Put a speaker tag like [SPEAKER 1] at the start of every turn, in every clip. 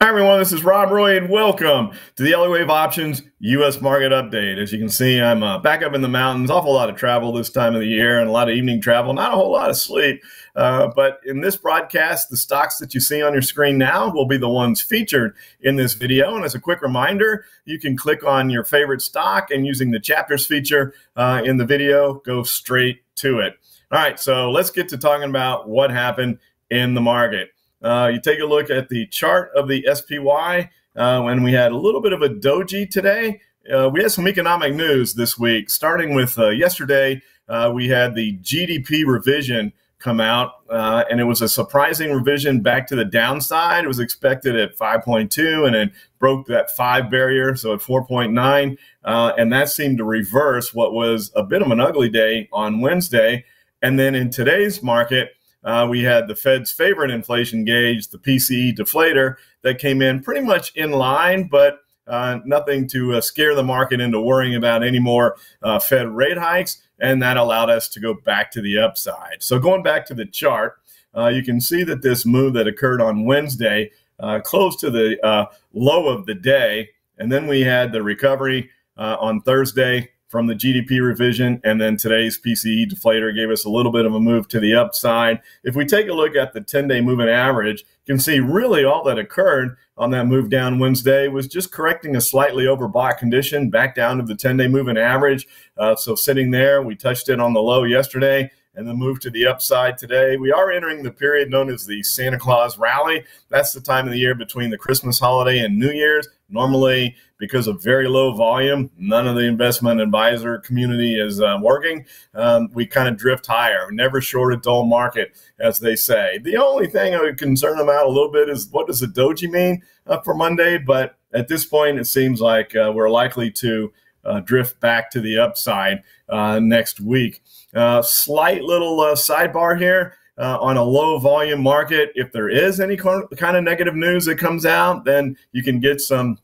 [SPEAKER 1] Hi, everyone. This is Rob Roy, and welcome to the Elliott Wave Options U.S. Market Update. As you can see, I'm uh, back up in the mountains. Awful lot of travel this time of the year and a lot of evening travel. Not a whole lot of sleep. Uh, but in this broadcast, the stocks that you see on your screen now will be the ones featured in this video. And as a quick reminder, you can click on your favorite stock and using the chapters feature uh, in the video, go straight to it. All right, so let's get to talking about what happened in the market. Uh, you take a look at the chart of the SPY uh, when we had a little bit of a doji today. Uh, we had some economic news this week, starting with uh, yesterday. Uh, we had the GDP revision come out, uh, and it was a surprising revision back to the downside. It was expected at 5.2 and it broke that five barrier, so at 4.9. and that seemed to reverse what was a bit of an ugly day on Wednesday. And then in today's market, uh, we had the Fed's favorite inflation gauge, the PCE deflator, that came in pretty much in line, but uh, nothing to uh, scare the market into worrying about any more uh, Fed rate hikes. And that allowed us to go back to the upside. So, going back to the chart, uh, you can see that this move that occurred on Wednesday uh, close to the low of the day. And then we had the recovery on Thursday from the GDP revision, and then today's PCE deflator gave us a little bit of a move to the upside. If we take a look at the 10 day moving average, you can see really all that occurred on that move down Wednesday was just correcting a slightly overbought condition back down to the 10 day moving average. Uh, so sitting there, we touched it on the low yesterday and then move to the upside today. We are entering the period known as the Santa Claus rally. That's the time of the year between the Christmas holiday and New Year's. Normally, because of very low volume, none of the investment advisor community is uh, working. Um, we kind of drift higher, never short a dull market, as they say. The only thing I would concern about a little bit is what does the doji mean uh, for Monday? But at this point, it seems like uh, we're likely to uh, drift back to the upside uh, next week. Uh, slight little uh, sidebar here. Uh, on a low volume market, if there is any kind of negative news that comes out, then you can get some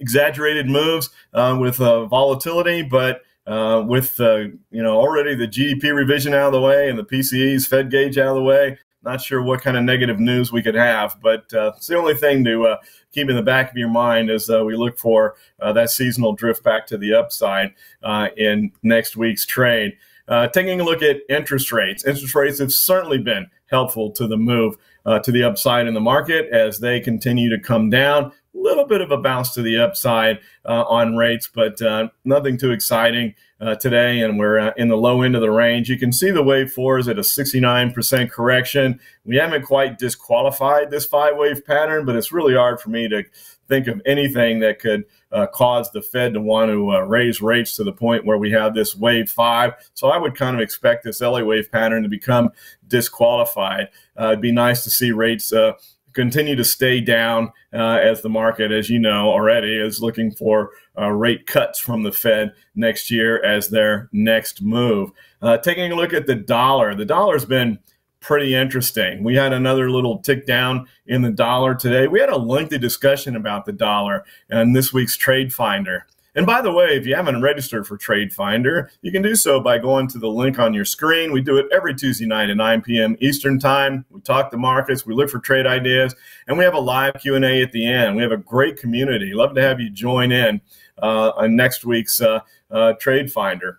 [SPEAKER 1] exaggerated moves uh, with volatility. But with you know already the GDP revision out of the way and the PCE's Fed gauge out of the way, not sure what kind of negative news we could have, but uh, it's the only thing to uh, keep in the back of your mind as uh, we look for uh, that seasonal drift back to the upside uh, in next week's trade. Uh, taking a look at interest rates, interest rates have certainly been helpful to the move to the upside in the market as they continue to come down. A little bit of a bounce to the upside on rates, but nothing too exciting uh, today, and we're uh, in the low end of the range. You can see the wave four is at a 69% correction. We haven't quite disqualified this five wave pattern, but it's really hard for me to think of anything that could uh, cause the Fed to want to uh, raise rates to the point where we have this wave five. So I would kind of expect this Elliott wave pattern to become disqualified. Uh, it'd be nice to see rates uh, continue to stay down uh, as the market, as you know already, is looking for uh, rate cuts from the Fed next year as their next move. Uh, taking a look at the dollar, the dollar's been pretty interesting. We had another little tick down in the dollar today. We had a lengthy discussion about the dollar and this week's Tradefinder. And by the way, if you haven't registered for Tradefinder, you can do so by going to the link on your screen. We do it every Tuesday night at 9 p.m. Eastern Time. We talk the markets, we look for trade ideas, and we have a live Q&A at the end. We have a great community. Love to have you join in uh, on next week's uh, uh, Tradefinder.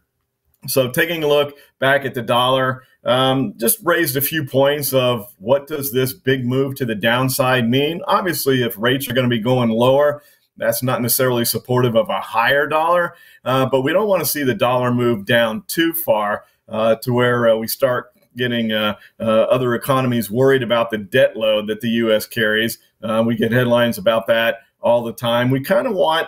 [SPEAKER 1] So taking a look back at the dollar, um, just raised a few points of what does this big move to the downside mean? Obviously, if rates are going to be going lower, that's not necessarily supportive of a higher dollar, uh, but we don't want to see the dollar move down too far uh, to where uh, we start getting uh, uh, other economies worried about the debt load that the U.S. carries. Uh, we get headlines about that all the time. We kind of want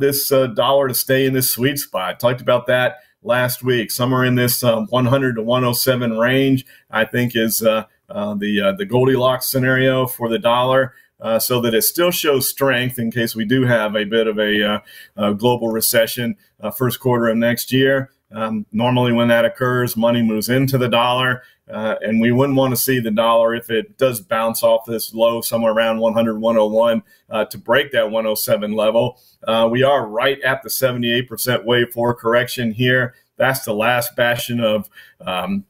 [SPEAKER 1] this dollar to stay in this sweet spot. Talked about that last week. Somewhere in this 100 to 107 range, I think, is the the Goldilocks scenario for the dollar uh, so that it still shows strength in case we do have a bit of a, uh, global recession uh, first quarter of next year. Um, normally, when that occurs, money moves into the dollar, uh, and we wouldn't want to see the dollar if it does bounce off this low somewhere around 100, 101 uh, to break that 107 level. Uh, we are right at the 78% wave four correction here. That's the last bastion of um,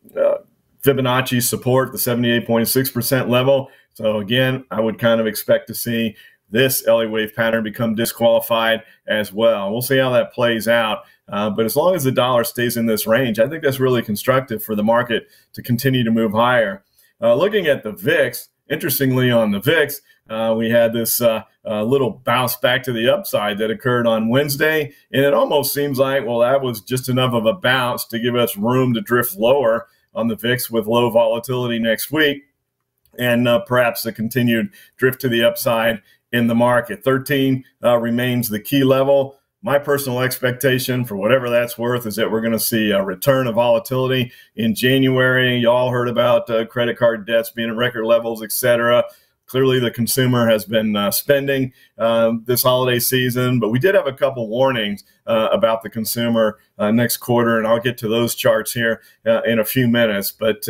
[SPEAKER 1] Fibonacci support, the 78.6% level. So again, I would kind of expect to see this Elliott wave pattern become disqualified as well. We'll see how that plays out. Uh, but as long as the dollar stays in this range, I think that's really constructive for the market to continue to move higher. Uh, looking at the VIX, interestingly, on the VIX, uh, we had this uh, uh, little bounce back to the upside that occurred on Wednesday. And it almost seems like, well, that was just enough of a bounce to give us room to drift lower on the VIX with low volatility next week and uh, perhaps a continued drift to the upside in the market. 13 uh, remains the key level. My personal expectation, for whatever that's worth, is that we're going to see a return of volatility in January. You all heard about uh, credit card debts being at record levels, et cetera. Clearly, the consumer has been uh, spending uh, this holiday season, but we did have a couple warnings uh, about the consumer uh, next quarter, and I'll get to those charts here uh, in a few minutes. But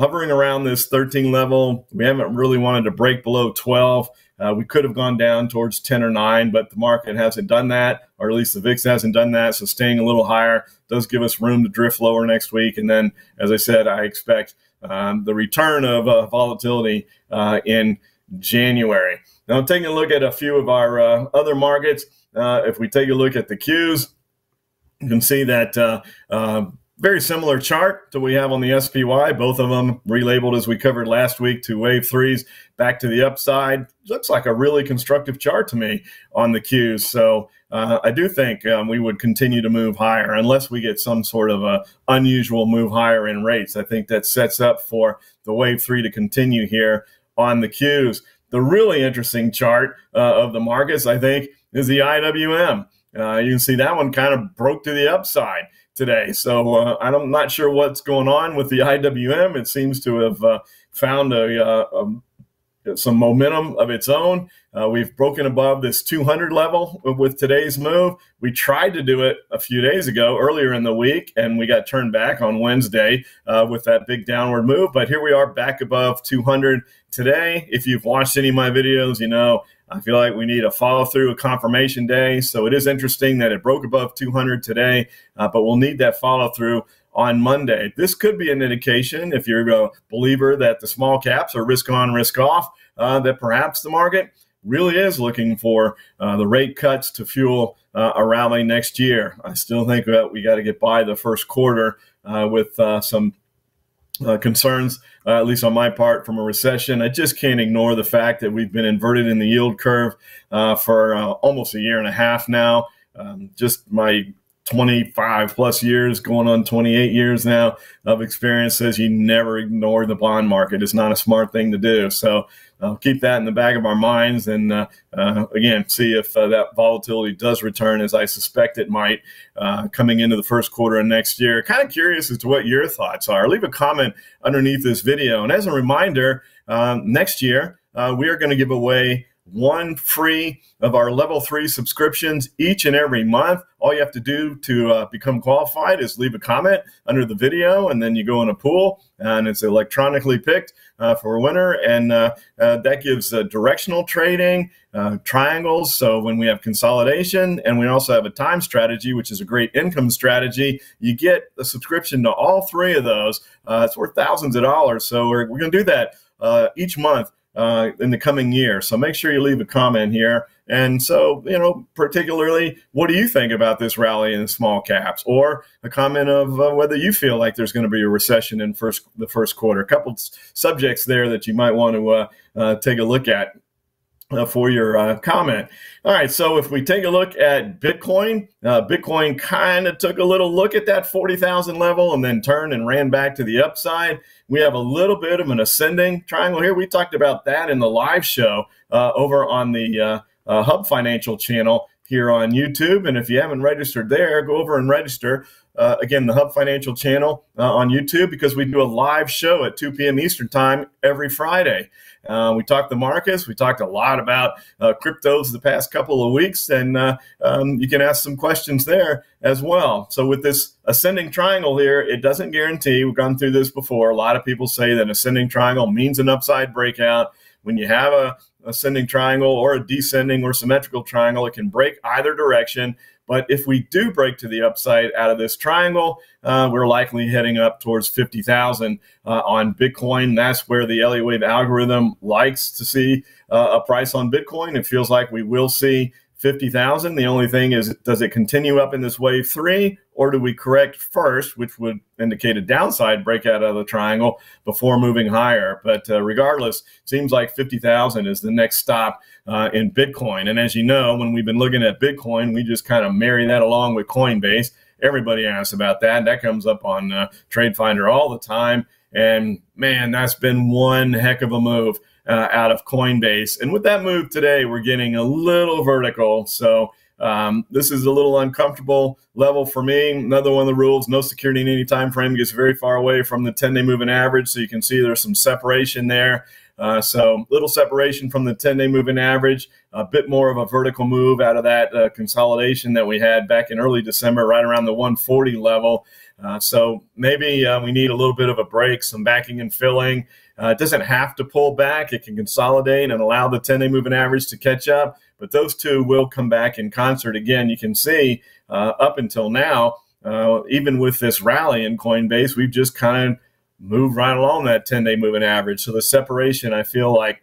[SPEAKER 1] hovering around this 13 level, we haven't really wanted to break below 12. Uh, we could have gone down towards 10 or 9, but the market hasn't done that, or at least the VIX hasn't done that. So staying a little higher does give us room to drift lower next week. And then, as I said, I expect um, the return of uh, volatility uh, in January. Now, taking a look at a few of our uh, other markets, uh, if we take a look at the Qs, you can see that uh, very similar chart to we have on the SPY. Both of them relabeled as we covered last week to wave threes back to the upside. Looks like a really constructive chart to me on the Qs. So uh, I do think um, we would continue to move higher unless we get some sort of a unusual move higher in rates. I think that sets up for the wave three to continue here on the Qs. The really interesting chart uh, of the markets, I think, is the IWM. Uh, you can see that one kind of broke to the upside today. So uh, I'm not sure what's going on with the IWM. It seems to have uh, found a, uh, a, um, some momentum of its own. Uh, we've broken above this 200 level with today's move. We tried to do it a few days ago, earlier in the week, and we got turned back on Wednesday uh, with that big downward move. But here we are back above 200 today. If you've watched any of my videos, you know I feel like we need a follow through, a confirmation day. So it is interesting that it broke above 200 today, uh, but we'll need that follow through on Monday. This could be an indication, if you're a believer that the small caps are risk on, risk off, uh, that perhaps the market really is looking for uh, the rate cuts to fuel uh, a rally next year. I still think that we got to get by the first quarter uh, with uh, some uh, concerns, uh, at least on my part, from a recession. I just can't ignore the fact that we've been inverted in the yield curve uh, for uh, almost a year and a half now. Um, just my 25 plus years, going on 28 years now of experience says you never ignore the bond market. It's not a smart thing to do. So uh, keep that in the back of our minds and uh, uh, again, see if uh, that volatility does return as I suspect it might uh, coming into the first quarter of next year. Kind of curious as to what your thoughts are. Leave a comment underneath this video. And as a reminder, um, next year, uh, we are going to give away one free of our level three subscriptions each and every month. All you have to do to uh, become qualified is leave a comment under the video, and then you go in a pool, and it's electronically picked uh, for a winner. And uh, uh that gives uh, directional trading, uh, triangles. So when we have consolidation, and we also have a time strategy, which is a great income strategy, you get a subscription to all three of those. it's worth thousands of dollars. So we're, we're going to do that each month uh, in the coming year. So make sure you leave a comment here. And so, you know, particularly, what do you think about this rally in small caps, or a comment of uh, whether you feel like there's going to be a recession in first the first quarter? A couple subjects there that you might want to uh, uh take a look at uh, for your uh, comment. All right, so if we take a look at Bitcoin, uh, Bitcoin kind of took a little look at that 40,000 level and then turned and ran back to the upside. We have a little bit of an ascending triangle here. We talked about that in the live show uh, over on the uh, uh, HUBB Financial channel here on YouTube. And if you haven't registered there, go over and register. Uh, again, the HUBB Financial channel uh, on YouTube because we do a live show at 2 p.m. Eastern Time every Friday. Uh, we talked the markets. We talked a lot about uh, cryptos the past couple of weeks, and uh, um, you can ask some questions there as well. So with this ascending triangle here, it doesn't guarantee. We've gone through this before. A lot of people say that ascending triangle means an upside breakout. When you have a ascending triangle or a descending or symmetrical triangle, it can break either direction But if we do break to the upside out of this triangle, uh, we're likely heading up towards 50,000 uh, on Bitcoin. That's where the Elliott Wave algorithm likes to see uh, a price on Bitcoin. It feels like we will see 50,000. The only thing is, does it continue up in this wave three, or do we correct first, which would indicate a downside breakout of the triangle before moving higher? But uh, regardless, seems like 50,000 is the next stop uh, in Bitcoin. And as you know, when we've been looking at Bitcoin, we just kind of marry that along with Coinbase. Everybody asks about that. That comes up on uh, Tradefinder all the time. And man, that's been one heck of a move uh, out of Coinbase. And with that move today, we're getting a little vertical. So um, this is a little uncomfortable level for me. Another one of the rules: no security in any time frame gets very far away from the 10-day moving average. So you can see there's some separation there. Uh, so little separation from the 10-day moving average, a bit more of a vertical move out of that uh, consolidation that we had back in early December, right around the 140 level. Uh, so maybe uh, we need a little bit of a break, some backing and filling. Uh, it doesn't have to pull back. It can consolidate and allow the 10 day moving average to catch up. But those two will come back in concert again. You can see uh, up until now, uh, even with this rally in Coinbase, we've just kind of moved right along that 10 day moving average. So the separation, I feel like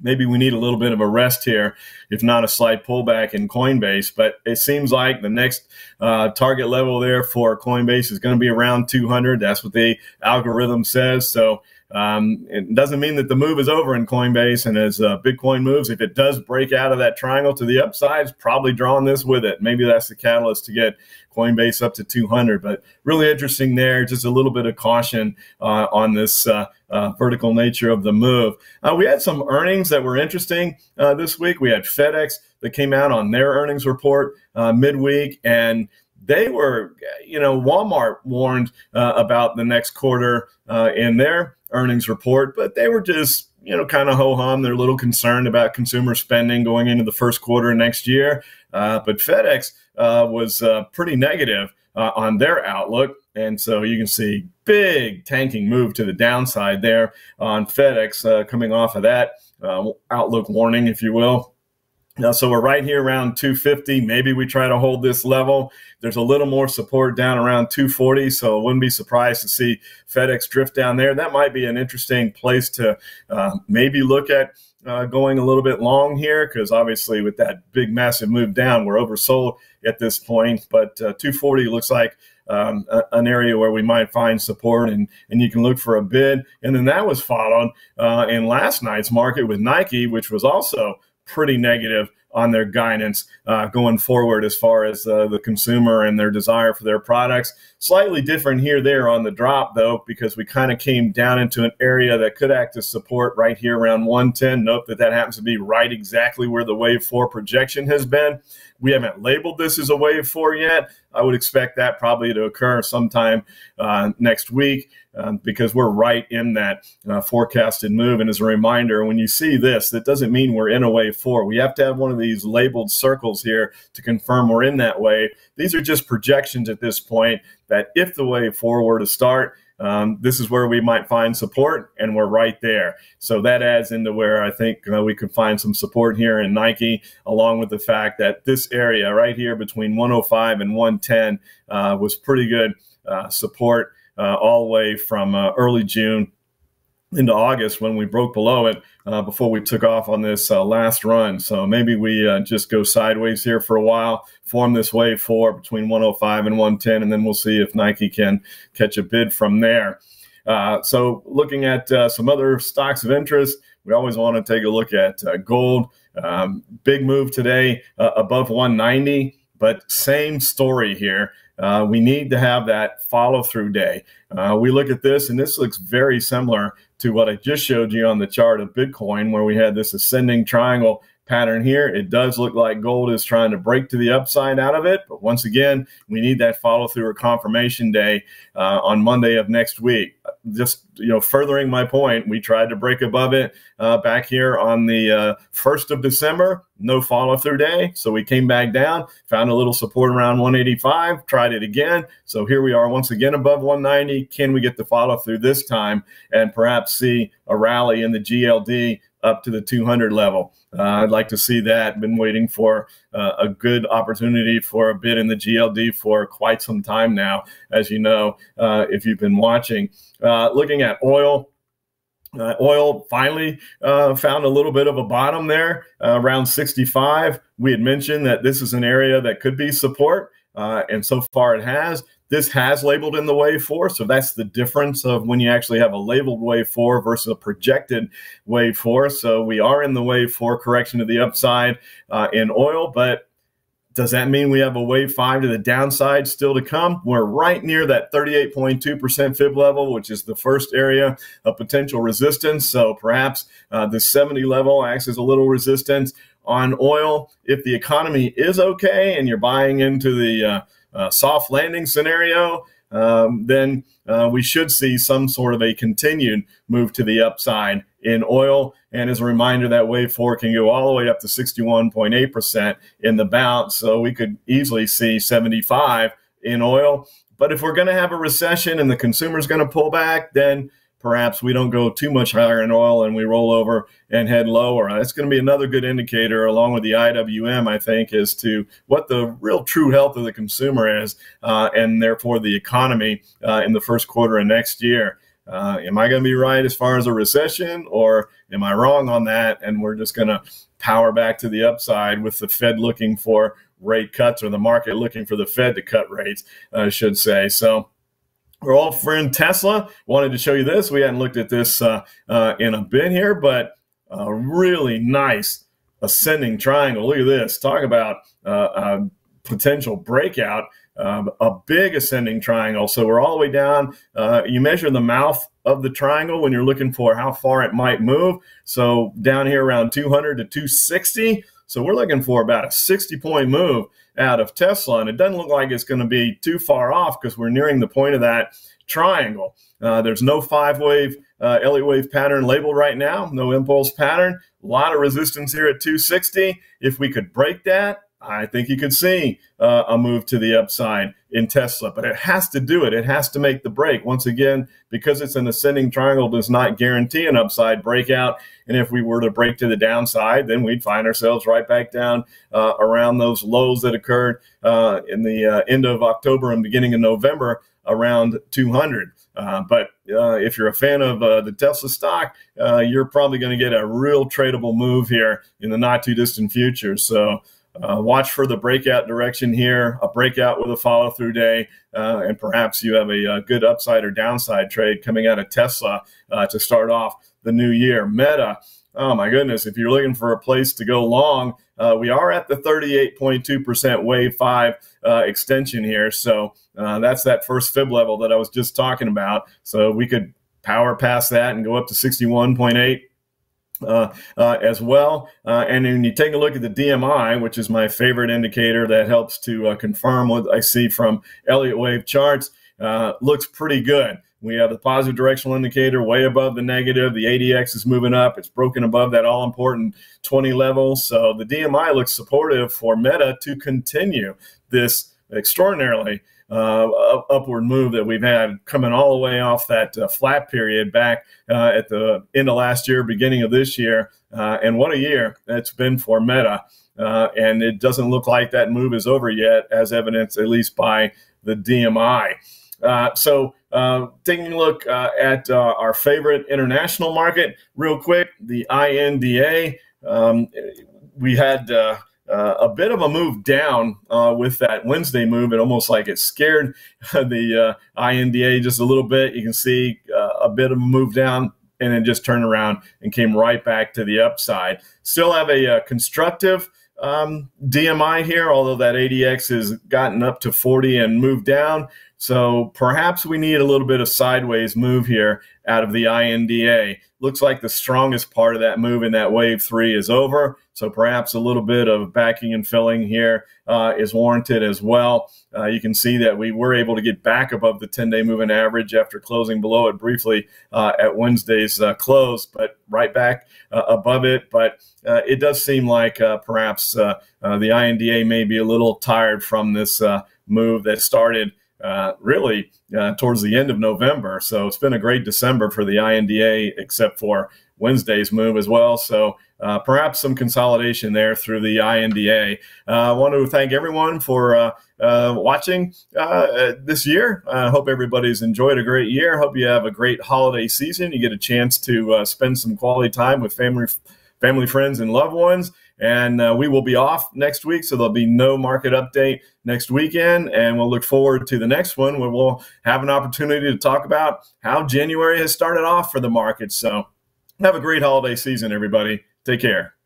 [SPEAKER 1] maybe we need a little bit of a rest here, if not a slight pullback in Coinbase. But it seems like the next uh, target level there for Coinbase is going to be around 200. That's what the algorithm says. So um, it doesn't mean that the move is over in Coinbase. And as uh, Bitcoin moves, if it does break out of that triangle to the upside, it's probably drawing this with it. Maybe that's the catalyst to get Coinbase up to 200. But really interesting there. Just a little bit of caution uh, on this uh, uh vertical nature of the move. Uh, we had some earnings that were interesting uh, this week. We had FedEx that came out on their earnings report midweek and they were, you know, Walmart warned about the next quarter in their earnings report, but they were just, you know, kind of ho hum. They're a little concerned about consumer spending going into the first quarter next year. Uh, but FedEx uh, was uh, pretty negative uh, on their outlook. And so you can see big tanking move to the downside there on FedEx coming off of that outlook warning, if you will. Now, so we're right here around 250. Maybe we try to hold this level. There's a little more support down around 240, so I wouldn't be surprised to see FedEx drift down there. That might be an interesting place to uh, maybe look at uh, going a little bit long here because obviously with that big massive move down, we're oversold at this point. But uh, 240 looks like um, a, an area where we might find support and, and you can look for a bid. And then that was followed uh, in last night's market with Nike, which was also pretty negative on their guidance uh, going forward as far as uh, the consumer and their desire for their products. Slightly different here there on the drop though, because we kind of came down into an area that could act as support right here around 110. Note that that happens to be right exactly where the wave four projection has been. We haven't labeled this as a wave four yet. I would expect that probably to occur sometime uh, next week um, because we're right in that uh, forecasted move. And as a reminder, when you see this, that doesn't mean we're in a wave four. We have to have one of these labeled circles here to confirm we're in that wave. These are just projections at this point that if the wave four were to start, um, this is where we might find support, and we're right there. So that adds into where I think uh, we could find some support here in Nike, along with the fact that this area right here between 105 and 110 uh, was pretty good uh, support uh, all the way from uh, early June into August when we broke below it uh, before we took off on this uh, last run. So maybe we uh, just go sideways here for a while, form this wave four between 105 and 110, and then we'll see if Nike can catch a bid from there. Uh, so looking at uh, some other stocks of interest, we always want to take a look at uh, gold. Um, big move today above 190, but same story here. We need to have that follow through day. We look at this, and this looks very similar to what I just showed you on the chart of Bitcoin, where we had this ascending triangle pattern here. It does look like gold is trying to break to the upside out of it. But once again, we need that follow through or confirmation day uh, on Monday of next week. Just you know, furthering my point, we tried to break above it uh, back here on the uh, first of December. No follow through day, so we came back down, found a little support around 185, tried it again. So here we are once again above 190. Can we get the follow through this time and perhaps see a rally in the GLD up to the 200 level. Uh, I'd like to see that. Been waiting for uh, a good opportunity for a bid in the GLD for quite some time now, as you know, uh, if you've been watching. Uh, looking at oil. Uh, oil finally uh, found a little bit of a bottom there around 65. We had mentioned that this is an area that could be support, and so far it has. This has labeled in the wave four, so that's the difference of when you actually have a labeled wave four versus a projected wave four. So we are in the wave four correction to the upside uh, in oil, but does that mean we have a wave five to the downside still to come? We're right near that 38.2% fib level, which is the first area of potential resistance. So perhaps uh, the 70 level acts as a little resistance on oil. If the economy is okay and you're buying into the uh, uh, soft landing scenario, um, then uh, we should see some sort of a continued move to the upside in oil. And as a reminder, that wave four can go all the way up to 61.8% in the bounce. So we could easily see 75 in oil. But if we're going to have a recession and the consumer's going to pull back, then perhaps we don't go too much higher in oil and we roll over and head lower. That's going to be another good indicator, along with the IWM, I think, as to what the real true health of the consumer is uh, and therefore the economy uh, in the first quarter of next year. Uh, am I going to be right as far as a recession, or am I wrong on that? And we're just going to power back to the upside with the Fed looking for rate cuts or the market looking for the Fed to cut rates, I should say. So, our old friend Tesla wanted to show you this. We hadn't looked at this uh, uh, in a bit here, but a really nice ascending triangle. Look at this. Talk about uh, a potential breakout. Um, a big ascending triangle. So we're all the way down. Uh, you measure the mouth of the triangle when you're looking for how far it might move. So down here around 200 to 260. So we're looking for about a 60 point move out of Tesla. And it doesn't look like it's going to be too far off because we're nearing the point of that triangle. Uh, there's no five wave uh, Elliott wave pattern labeled right now, no impulse pattern. A lot of resistance here at 260. If we could break that, I think you could see uh, a move to the upside in Tesla, but it has to do it. It has to make the break. Once again, because it's an ascending triangle, does not guarantee an upside breakout. And if we were to break to the downside, then we'd find ourselves right back down uh, around those lows that occurred uh, in the uh, end of October and beginning of November around 200. Uh, but uh, if you're a fan of uh, the Tesla stock, uh, you're probably going to get a real tradable move here in the not too distant future. So uh, watch for the breakout direction here, a breakout with a follow through day, uh, and perhaps you have a, a, good upside or downside trade coming out of Tesla uh, to start off the new year. Meta, oh my goodness, if you're looking for a place to go long, uh, we are at the 38.2% wave five uh, extension here. So uh, that's that first fib level that I was just talking about. So we could power past that and go up to 61.8 uh, uh, as well. Uh, and when you take a look at the DMI, which is my favorite indicator that helps to uh, confirm what I see from Elliott wave charts, uh, looks pretty good. We have the positive directional indicator way above the negative. The ADX is moving up. It's broken above that all important 20 level. So the DMI looks supportive for Meta to continue this extraordinarily uh, upward move that we've had coming all the way off that uh, flat period back uh, at the end of last year, beginning of this year. Uh, and what a year it's been for Meta. Uh, and it doesn't look like that move is over yet, as evidenced at least by the DMI. Uh, so, uh taking a look at our favorite international market, real quick, the INDA. Um, we had uh, a bit of a move down uh, with that Wednesday move. It almost like it scared the uh, INDA just a little bit. You can see uh, a bit of a move down and then just turned around and came right back to the upside. Still have a, uh, constructive um, DMI here, although that ADX has gotten up to 40 and moved down. So perhaps we need a little bit of sideways move here out of the INDA. Looks like the strongest part of that move in that wave three is over. So perhaps a little bit of backing and filling here uh, is warranted as well. Uh, you can see that we were able to get back above the 10 day moving average after closing below it briefly uh, at Wednesday's uh, close, but right back uh, above it. But uh, it does seem like perhaps the INDA may be a little tired from this move that started uh, really uh, towards the end of November. So it's been a great December for the INDA, except for Wednesday's move as well. So uh, perhaps some consolidation there through the INDA. Uh, I want to thank everyone for uh, watching this year. I hope everybody's enjoyed a great year. Hope you have a great holiday season. You get a chance to spend some quality time with family, family, friends, and loved ones. And uh, we will be off next week, so there'll be no market update next weekend. And we'll look forward to the next one where we'll have an opportunity to talk about how January has started off for the market. So have a great holiday season, everybody. Take care.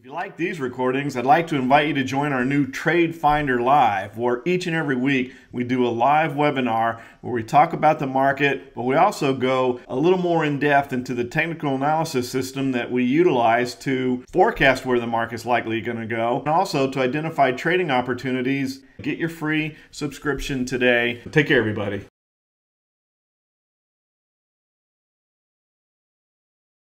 [SPEAKER 2] If you like these recordings, I'd like to invite you to join our new Tradefinder Live, where each and every week we do a live webinar where we talk about the market, but we also go a little more in depth into the technical analysis system that we utilize to forecast where the market's likely going to go, and also to identify trading opportunities. Get your free subscription today. Take care, everybody.